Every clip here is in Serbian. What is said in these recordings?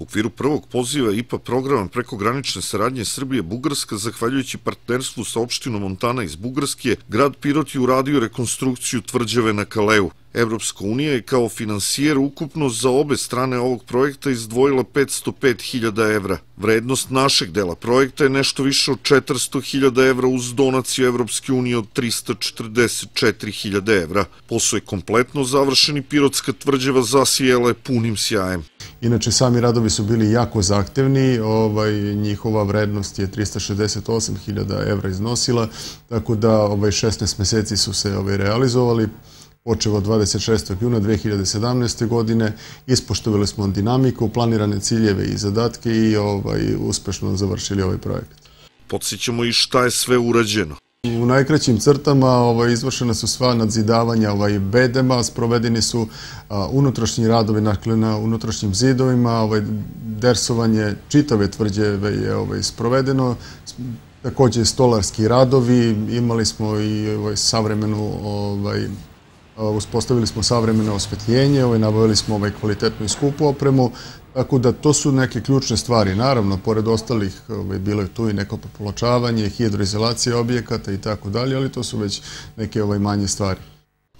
U okviru prvog poziva IPA programa prekogranične saradnje Srbije-Bugarska, zahvaljujući partnerstvu sa opštinom Montana iz Bugarske, grad Pirot je uradio rekonstrukciju tvrđave na Kaleu. Evropska unija je kao finansijer ukupno za obe strane ovog projekta izdvojila 505.000 evra. Vrednost našeg dela projekta je nešto više od 400.000 evra uz donaciju Evropske unije od 344.000 evra. Posao je kompletno završen i Pirotska tvrđava zasijela je punim sjajem. Inače, sami radovi su bili jako zahtevni, ovaj, njihova vrednost je 368.000 evra iznosila, tako da ovaj, 16 meseci su se ovaj, realizovali, počeo od 26. juna 2017. godine, ispoštovali smo dinamiku, planirane ciljeve i zadatke i ovaj, uspešno završili ovaj projekat. Podsjećamo i šta je sve urađeno. U najkraćim crtama ovaj, izvršena su sva nadzidavanja ovaj, bedema, sprovedeni su unutrašnji radovi dakle, na unutrašnjim zidovima, ovaj, dersovanje čitave tvrđeve je ovaj, sprovedeno, takođe stolarski radovi, imali smo i ovaj, savremenu ovaj, uspostavili smo savremeno osvetljenje, ovaj, nabavili smo ovaj, kvalitetnu i skupu opremu, tako da to su neke ključne stvari. Naravno, pored ostalih, ovaj, bilo je tu i neko popoločavanje, hidroizolacija objekata i tako dalje, ali to su već neke ovaj, manje stvari.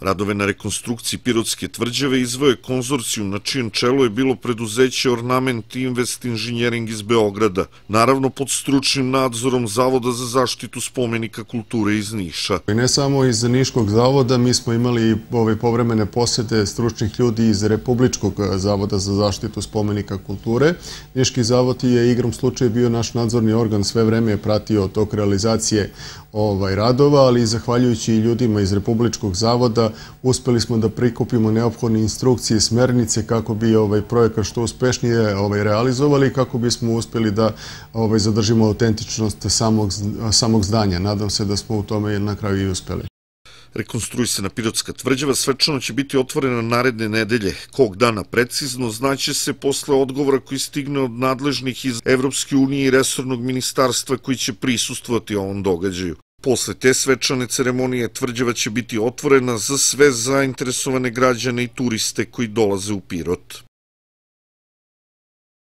Radove na rekonstrukciji Pirotske tvrđave izvoje konzorcijum na čijem čelu je bilo preduzeće Ornament Invest Engineering iz Beograda, naravno pod stručnim nadzorom Zavoda za zaštitu spomenika kulture iz Niša. I ne samo iz Niškog zavoda, mi smo imali ove povremene posete stručnih ljudi iz Republičkog zavoda za zaštitu spomenika kulture. Niški zavod je igrom slučaja bio naš nadzorni organ, sve vreme je pratio tok realizacije ovaj, radova, ali zahvaljujući ljudima iz Republičkog zavoda uspeli smo da prikupimo neophodne instrukcije i smernice kako bi ovaj projekat što uspešnije ovaj, realizovali i kako bismo uspeli da ovaj, zadržimo autentičnost samog, samog zdanja. Nadam se da smo u tome na kraju i uspeli rekonstruisana Pirotska tvrđava svečano će biti otvorena naredne nedelje. Kog dana precizno znaće se posle odgovora koji stigne od nadležnih iz Evropske unije i resornog ministarstva koji će prisustvovati ovom događaju. Posle te svečane ceremonije tvrđava će biti otvorena za sve zainteresovane građane i turiste koji dolaze u Pirot.